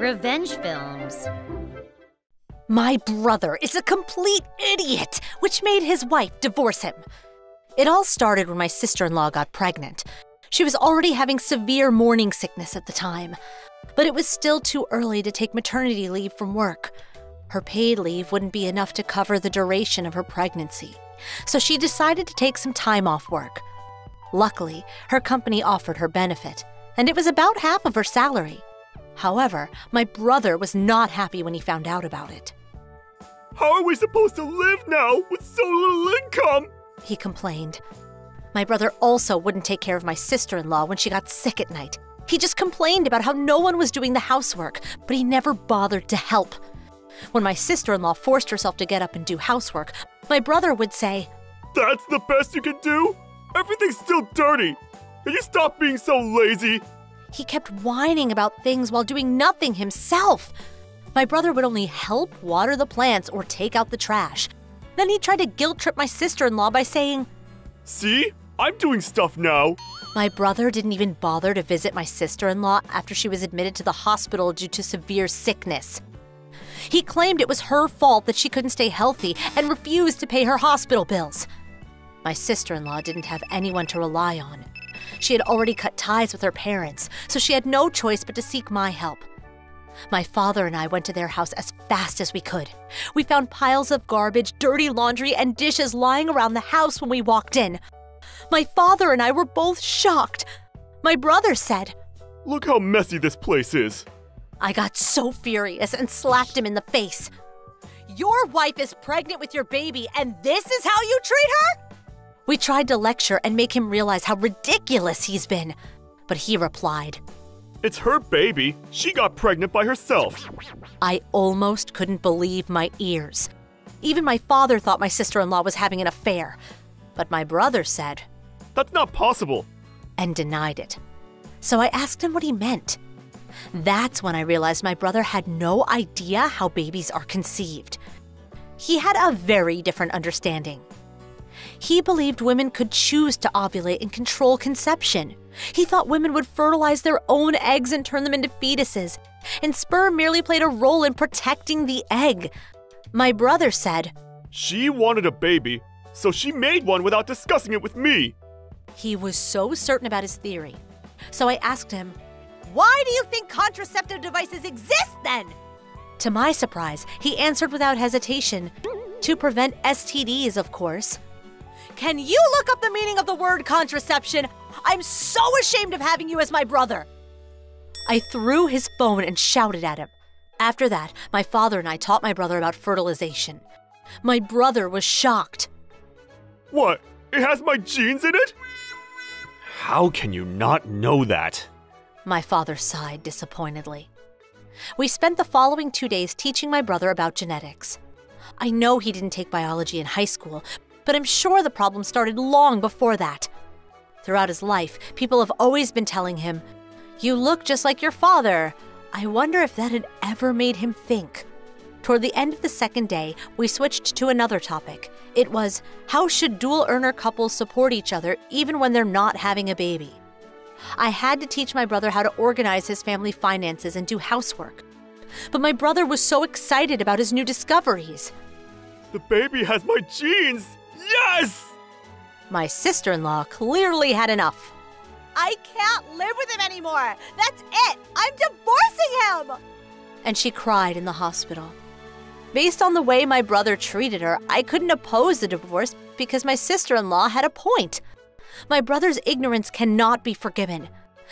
Revenge Films. My brother is a complete idiot, which made his wife divorce him. It all started when my sister in law got pregnant. She was already having severe morning sickness at the time, but it was still too early to take maternity leave from work. Her paid leave wouldn't be enough to cover the duration of her pregnancy, so she decided to take some time off work. Luckily, her company offered her benefit, and it was about half of her salary. However, my brother was not happy when he found out about it. How are we supposed to live now with so little income? He complained. My brother also wouldn't take care of my sister in law when she got sick at night. He just complained about how no one was doing the housework, but he never bothered to help. When my sister in law forced herself to get up and do housework, my brother would say, That's the best you can do? Everything's still dirty. Can you stop being so lazy? He kept whining about things while doing nothing himself. My brother would only help water the plants or take out the trash. Then he tried to guilt trip my sister in law by saying, See? I'm doing stuff now. My brother didn't even bother to visit my sister in law after she was admitted to the hospital due to severe sickness. He claimed it was her fault that she couldn't stay healthy and refused to pay her hospital bills. My sister in law didn't have anyone to rely on. She had already cut ties with her parents, so she had no choice but to seek my help. My father and I went to their house as fast as we could. We found piles of garbage, dirty laundry, and dishes lying around the house when we walked in. My father and I were both shocked. My brother said, Look how messy this place is. I got so furious and slapped him in the face. Your wife is pregnant with your baby, and this is how you treat her? We tried to lecture and make him realize how ridiculous he's been, but he replied, It's her baby. She got pregnant by herself. I almost couldn't believe my ears. Even my father thought my sister in law was having an affair. But my brother said, That's not possible. and denied it. So I asked him what he meant. That's when I realized my brother had no idea how babies are conceived. He had a very different understanding. He believed women could choose to ovulate and control conception. He thought women would fertilize their own eggs and turn them into fetuses, and sperm merely played a role in protecting the egg. My brother said, She wanted a baby, so she made one without discussing it with me. He was so certain about his theory. So I asked him, Why do you think contraceptive devices exist then? To my surprise, he answered without hesitation To prevent STDs, of course. Can you look up the meaning of the word contraception? I'm so ashamed of having you as my brother. I threw his phone and shouted at him. After that, my father and I taught my brother about fertilization. My brother was shocked. What? It has my genes in it? How can you not know that? My father sighed disappointedly. We spent the following two days teaching my brother about genetics. I know he didn't take biology in high school, but I'm sure the problem started long before that. Throughout his life, people have always been telling him, You look just like your father. I wonder if that had ever made him think. Toward the end of the second day, we switched to another topic. It was how should dual earner couples support each other even when they're not having a baby? I had to teach my brother how to organize his family finances and do housework. But my brother was so excited about his new discoveries. The baby has my genes! Yes! My sister in law clearly had enough. I can't live with him anymore! That's it! I'm divorcing him! And she cried in the hospital. Based on the way my brother treated her, I couldn't oppose the divorce because my sister in law had a point. My brother's ignorance cannot be forgiven.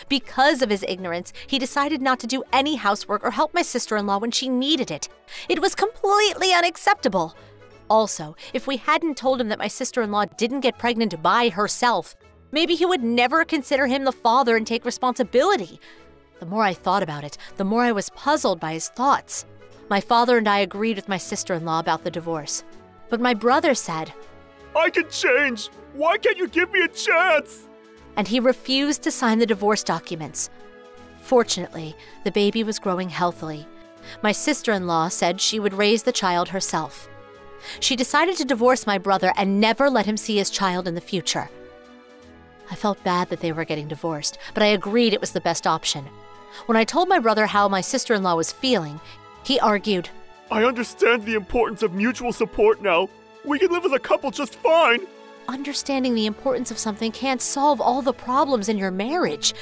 Because of his ignorance, he decided not to do any housework or help my sister in law when she needed it. It was completely unacceptable. Also, if we hadn't told him that my sister in law didn't get pregnant by herself, maybe he would never consider him the father and take responsibility. The more I thought about it, the more I was puzzled by his thoughts. My father and I agreed with my sister in law about the divorce. But my brother said, I can change! Why can't you give me a chance? and he refused to sign the divorce documents. Fortunately, the baby was growing healthily. My sister in law said she would raise the child herself. She decided to divorce my brother and never let him see his child in the future. I felt bad that they were getting divorced, but I agreed it was the best option. When I told my brother how my sister in law was feeling, he argued, I understand the importance of mutual support now. We can live as a couple just fine. Understanding the importance of something can't solve all the problems in your marriage.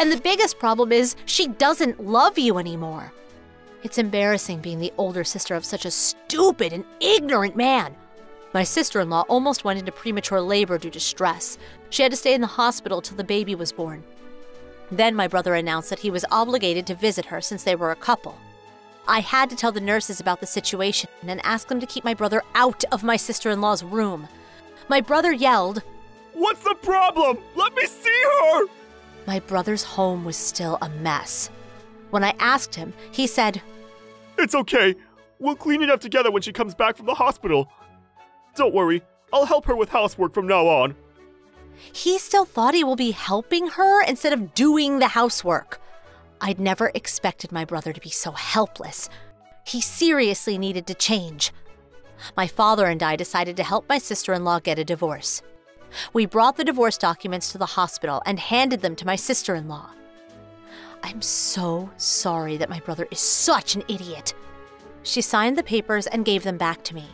And the biggest problem is she doesn't love you anymore. It's embarrassing being the older sister of such a stupid and ignorant man. My sister in law almost went into premature labor due to stress. She had to stay in the hospital till the baby was born. Then my brother announced that he was obligated to visit her since they were a couple. I had to tell the nurses about the situation and ask them to keep my brother out of my sister in law's room. My brother yelled, What's the problem? Let me see her! My brother's home was still a mess. When I asked him, he said, It's okay. We'll clean it up together when she comes back from the hospital. Don't worry, I'll help her with housework from now on. He still thought he will be helping her instead of doing the housework. I'd never expected my brother to be so helpless. He seriously needed to change. My father and I decided to help my sister in law get a divorce. We brought the divorce documents to the hospital and handed them to my sister in law. I'm so sorry that my brother is such an idiot. She signed the papers and gave them back to me.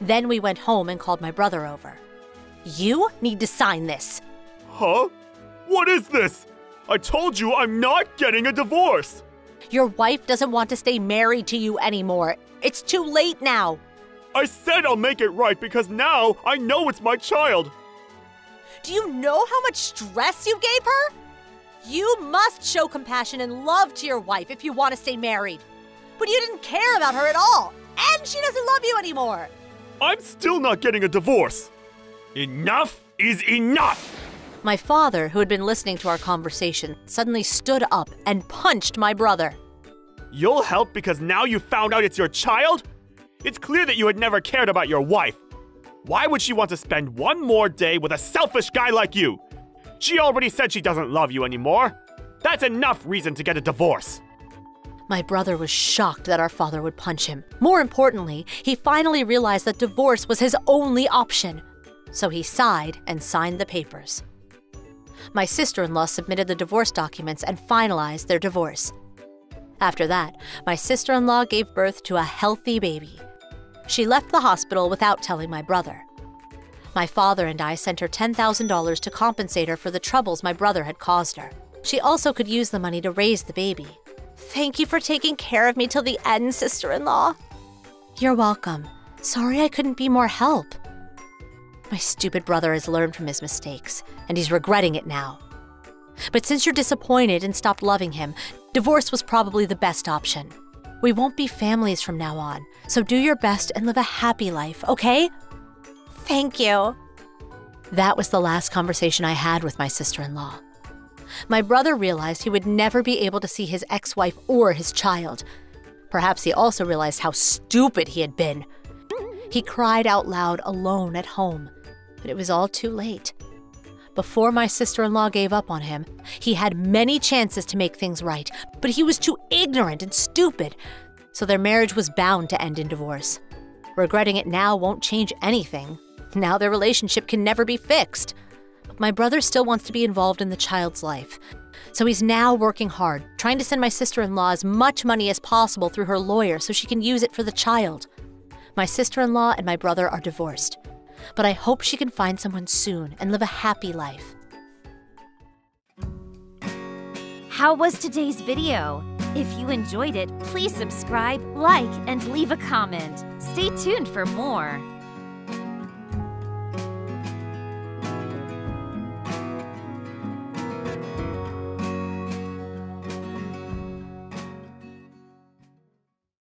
Then we went home and called my brother over. You need to sign this. Huh? What is this? I told you I'm not getting a divorce! Your wife doesn't want to stay married to you anymore. It's too late now. I said I'll make it right because now I know it's my child. Do you know how much stress you gave her? You must show compassion and love to your wife if you want to stay married. But you didn't care about her at all, and she doesn't love you anymore. I'm still not getting a divorce. Enough is enough! My father, who had been listening to our conversation, suddenly stood up and punched my brother. You'll help because now you found out it's your child? It's clear that you had never cared about your wife. Why would she want to spend one more day with a selfish guy like you? She already said she doesn't love you anymore. That's enough reason to get a divorce. My brother was shocked that our father would punch him. More importantly, he finally realized that divorce was his only option. So he sighed and signed the papers my sister in law submitted the divorce documents and finalized their divorce. After that, my sister in law gave birth to a healthy baby. She left the hospital without telling my brother. My father and I sent her $10,000 to compensate her for the troubles my brother had caused her. She also could use the money to raise the baby. Thank you for taking care of me till the end, sister in law. You're welcome. Sorry I couldn't be more help. My stupid brother has learned from his mistakes, and he's regretting it now. But since you're disappointed and stopped loving him, divorce was probably the best option. We won't be families from now on, so do your best and live a happy life, okay? Thank you. That was the last conversation I had with my sister in law. My brother realized he would never be able to see his ex wife or his child. Perhaps he also realized how stupid he had been. He cried out loud alone at home but it was all too late. Before my sister in law gave up on him, he had many chances to make things right, but he was too ignorant and stupid, so their marriage was bound to end in divorce. Regretting it now won't change anything. Now their relationship can never be fixed. My brother still wants to be involved in the child's life, so he's now working hard, trying to send my sister in law as much money as possible through her lawyer so she can use it for the child. My sister in law and my brother are divorced but I hope she can find someone soon and live a happy life. How was today's video? If you enjoyed it, please subscribe, like, and leave a comment. Stay tuned for more.